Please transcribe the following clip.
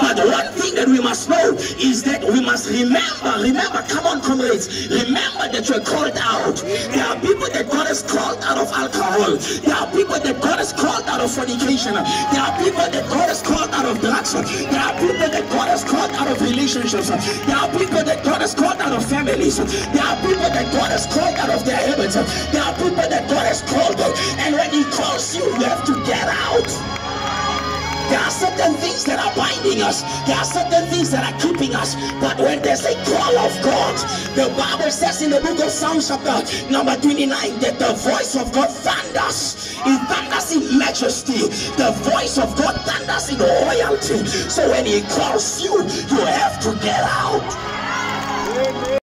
But one thing that we must know is that we must remember, remember, come on, comrades, remember that you're called out. There are people that God has called out of alcohol. There are people that God has called out of fornication. There are people that God has called out of drugs. There are people that God has called out of relationships. There are people that God has called out of families. There are people that God has called out of their habits. There are people that God has called out. And when He calls you, you have to get out. There are certain things that are binding us. There are certain things that are keeping us. But when there's a call of God, the Bible says in the book of Psalms chapter number 29 that the voice of God thunders. It thunders in majesty. The voice of God thunders in royalty. So when he calls you, you have to get out.